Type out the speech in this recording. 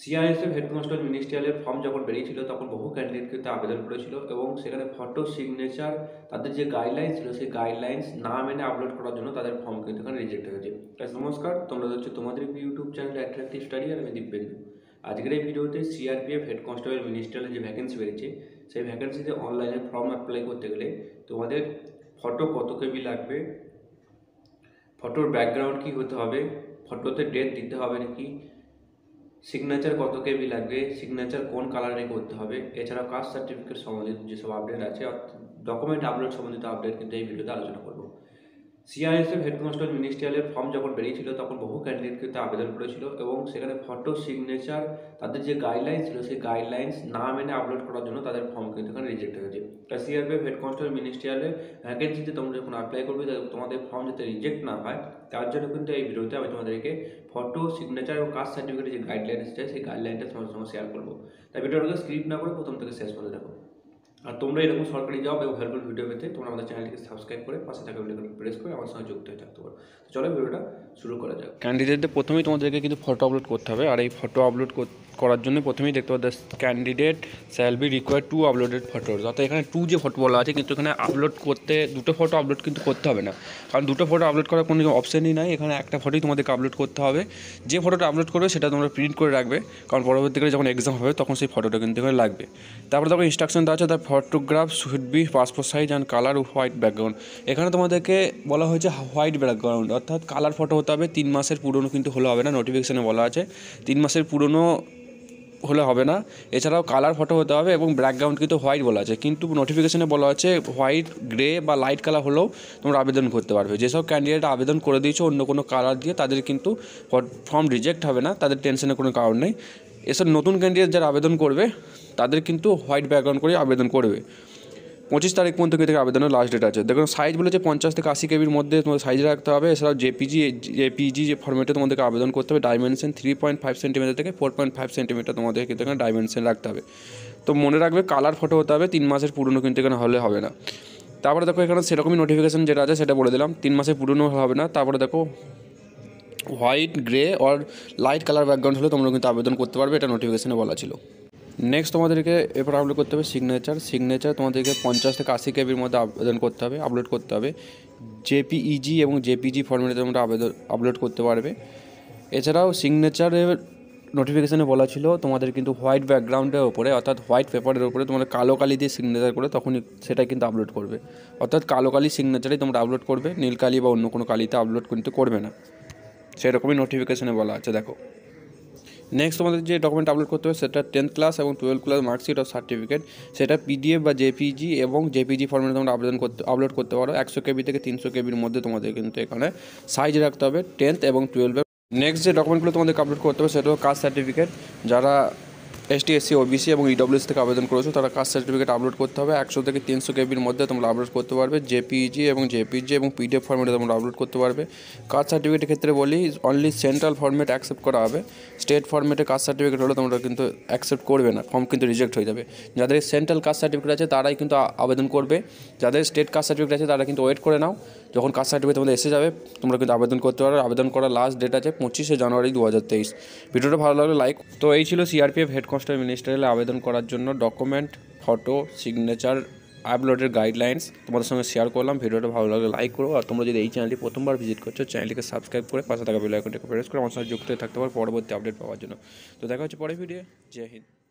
সিআরএসএফ head constable মিনিস্ট্রিয়ালের form যখন বেরিয়েছিল, তখন বহু ক্যান্ডিডেট কিন্তু আবেদন করেছিল এবং সেখানে ফটো সিগনেচার তাদের যে গাইডলাইন ছিল, সেই গাইডলাইন্স না মেনে আপলোড করার জন্য তাদের ফর্ম কিন্তু এখানে রিজেক্ট হয়েছে। নমস্কার, তোমরা হচ্ছে তোমাদের ইউটিউব চ্যানেল অ্যাট্রাক্টিভ স্টাডি আর আমি দিব্যেন্দু। আজকের এই ভিডিওতে সিআরপিএফ হেড কনস্টেবল মিনিস্ট্রিয়ালের যে ভ্যাকেন্সি বেরিয়েছে, সেই ভ্যাকেন্সিতে অনলাইনে ফর্ম অ্যাপ্লাই করতে গেলে তোমাদের ফটো কত কেবি লাগবে ফটোর ব্যাকগ্রাউন্ড কি হতে হবে ফটোতে ডেট দিতে হবে নাকি সিগনেচার কত কেবি লাগবে? সিগনেচার কোন কালারে করতে হবে? এছাড়াও কাস্ট সার্টিফিকেট সম্বন্ধিত যেসব আপডেট আছে ডকুমেন্ট আপলোড সম্বন্ধিত আপডেট কিন্তু এই ভিডিওতে আলোচনা করব। সিআরএসএফ হেড কনস্টেবল মিনিস্ট্রিয়ালের ফর্ম যখন বেরিয়েছিল, তখন বহু ক্যান্ডিডেট কিন্তু আবেদন করেছিল এবং সেখানে ফটো সিগনেচার তাদের যে গাইডলাইন ছিল, সেই গাইডলাইন্স না মেনে আপলোড করার জন্য তাদের ফর্ম কিন্তু এখানে রিজেক্ট হয়েছে। তা সিআরপিএফ হেড কনস্টেবল মিনিস্ট্রিয়ালের ভ্যাকেন্সিতে তোমরা যখন অ্যাপ্লাই করবে তোমাদের ফর্ম যাতে রিজেক্ট না হয়, তার জন্য কিন্তু এই ভিডিওতে আমি তোমাদেরকে ফটো সিগনেচার এবং কাস্ট সার্টিফিকেটের যে গাইডলাইন এসেছে সেই গাইডলাইনটা তোমাদের সঙ্গে শেয়ার করব। তাই ভিডিওটাকে স্ক্রিপ্ট না করে প্রথম থেকে শেষ করে দেখো। আর তোমরা এরকম সরকারি জব এবং হেল্পফুল ভিডিও পেতে তোমরা আমাদের চ্যানেলটিকে সাবস্ক্রাইব করে পাশে থাকা ভিডিওকে প্রেস করে আমার সঙ্গে যুক্ত হয়ে থাকতে পারো। চলো ভিডিওটা শুরু করা যাক। ক্যান্ডিডেটদের প্রথমেই তোমাদেরকে কিন্তু ফটো আপলোড করতে হবে। আর এই ফটো আপলোড করার জন্য প্রথমেই দেখতে পাবে candidate shall be require to uploaded photos অর্থাৎ এখানে টু যে ফটো বলা আছে, কিন্তু এখানে আপলোড করতে, দুটো ফটো আপলোড কিন্তু করতে হবে না। কারণ দুটো ফটো আপলোড করার কোনো অপশানই নাই, এখানে একটা ফটোই তোমাদেরকে আপলোড করতে হবে। যে ফটোটা আপলোড করবে, সেটা তোমরা প্রিন্ট করে রাখবে। কারণ পরবর্তীকালে যখন এক্সাম হবে, তখন সেই ফটোটা কিন্তু এখানে লাগবে। তারপরে তখন ইনস্ট্রাকশন দেওয়া আছে the photograph should be passport size and colour white background এখানে তোমাদেরকে বলা হয়েছে হোয়াইট ব্যাকগ্রাউন্ড অর্থাৎ কালার ফটো হতে হবে। তিন মাসের পুরনো কিন্তু হলে হবে না নোটিফিকেশানে বলা আছে। তিন মাসের পুরনো হলে হবে না। এছাড়াও কালার ফটো হতে হবে এবং ব্যাকগ্রাউন্ড কিন্তু হোয়াইট বলা আছে। কিন্তু নোটিফিকেশনে বলা আছে হোয়াইট গ্রে বা লাইট কালার হলেও তোমরা আবেদন করতে পারবে। যেসব ক্যান্ডিডেট আবেদন করে দিয়েছ অন্য কোনো কালার দিয়ে, তাদের কিন্তু ফর্ম রিজেক্ট হবে না, তাদের টেনশনের কোনো কারণ নেই। এসব নতুন ক্যান্ডিডেট যারা আবেদন করবে, তাদের কিন্তু হোয়াইট ব্যাকগ্রাউন্ড করে আবেদন করবে। পঁচিশ তারিখ পর্যন্ত কিন্তু আবেদনের লাস্ট ডেট আছে। দেখুন সাইজ বলেছে পঞ্চাশ থেকে আশি কেবির মধ্যে তোমার সাইজ রাখতে হবে। এছাড়াও জেপিজি জেপিজি যে ফর্মেটে তোমাদেরকে আবেদন করতে হবে dimension three point five centimetre থেকে ফোর পয়েন্ট ফাইভ সেন্টিমিটার তোমাদের কিন্তু এখানে ডাইমেনশন রাখতে হবে। তো মনে রাখবে কালার ফটো হতে হবে, তিন মাসের পুরনো কিন্তু এখানে হলে হবে না। তারপরে দেখো, এখানে সেরকমই নোটিফিকেশন যেটা আছে, সেটা বলে দিলাম। তিন মাসের পুরনো হবে না। তারপরে দেখো white grey or light colour background হলে তোমরা কিন্তু আবেদন করতে পারবে, এটা নোটিফিকেশনে বলা ছিল। নেক্সট তোমাদেরকে এরপর আপলোড করতে হবে সিগনেচার সিগনেচার তোমাদেরকে পঞ্চাশ থেকে আশি কেবির মধ্যে আবেদন করতে হবে আপলোড করতে হবে। জেপিইজি এবং জেপিজি ফর্মেটে তোমরা আবেদন আপলোড করতে পারবে। এছাড়াও সিগনেচারের নোটিফিকেশানে বলা ছিল, তোমাদের কিন্তু হোয়াইট ব্যাকগ্রাউন্ডের ওপরে অর্থাৎ হোয়াইট পেপারের ওপরে তোমাদের কালো কালি দিয়ে সিগনেচার করে তখনই সেটাই কিন্তু আপলোড করবে। অর্থাৎ কালো কালি সিগনেচারেই তোমরা আপলোড করবে, নীল কালি বা অন্য কোনো কালিতে আপলোড কিন্তু করবে না। সেরকমই নোটিফিকেশানে বলা আছে, দেখো। নেক্সট তোমাদের যে ডকুমেন্ট আপলোড করতে হবে, সেটা টেন্থ ক্লাস এবং twelfth class marksheet of certificate সেটা পিডিএফ বা জেপিজি এবং জেপিজি ফর্মেটে তোমরা আবেদন করতে আপলোড করতে পারো। একশো কেবি থেকে তিনশো কেবির মধ্যে তোমাদের কিন্তু এখানে সাইজ রাখতে হবে টেন্থ এবং টুয়েলভের নেক্সট যে ডকুমেন্টগুলো তোমাদেরকে আপলোড করতে হবে, সেটা হলো কাস্ট সার্টিফিকেট যারা এসটি এসসি ওবিসি এবং ইডব্লিউএস থেকে আবেদন করেছ, তারা কাস্ট সার্টিফিকেট আপলোড করতে হবে। একশো থেকে তিনশো কেবির মধ্যে তোমরা আপলোড করতে পারবে। জেপিজি এবং জেপিজি এবং পিডিএফ ফর্মেটে তোমরা আপলোড করতে পারবে। কাস্ট সার্টিফিকেটের ক্ষেত্রে বলি অনলি সেন্ট্রাল ফর্মেট অ্যাকসেপ্ট করা হবে। স্টেট ফর্মেটে কাস্ট সার্টিফিকেট হলে তোমরা কিন্তু অ্যাকসেপ্ট করবে না ফর্ম কিন্তু রিজেক্ট হয়ে যাবে। যাদের সেন্ট্রাল কাস্ট সার্টিফিকেট আছে, তারাই কিন্তু আবেদন করবে। যাদের স্টেট কাস্ট সার্টিফিকেট আছে, তারা কিন্তু ওয়েট করে নাও। যখন কাস্ট সার্টিফিকেট তোমাদের এসে যাবে। তোমরা কিন্তু আবেদন করতে পারো। আবেদন করার লাস্ট ডেট আছে পঁচিশে জানুয়ারি দু হাজার তেইশ। ভিডিওটা ভালো লাগলে লাইক তো এই ছিল সিআরপিএফ হেড কনস্টেবল মিনিস্টারিয়ালে আবেদন করার জন্য ডকুমেন্ট ফটো সিগনেচার আপলোডের গাইডলাইন্স তোমাদের সঙ্গে শেয়ার করলাম। ভিডিওটা ভালো লাগলে লাইক করো। আর তোমরা যদি এই চ্যানেলটি প্রথমবার ভিজিট করছ চ্যানেলটিকে সাবস্ক্রাইব করে পাশে থাকা বেল আইকনটাকে প্রেস করে আমার সঙ্গে যুক্ত থাকতে পারো পরবর্তী আপডেট পাওয়ার জন্য। তো দেখা হচ্ছে পরের ভিডিও জয় হিন্দ।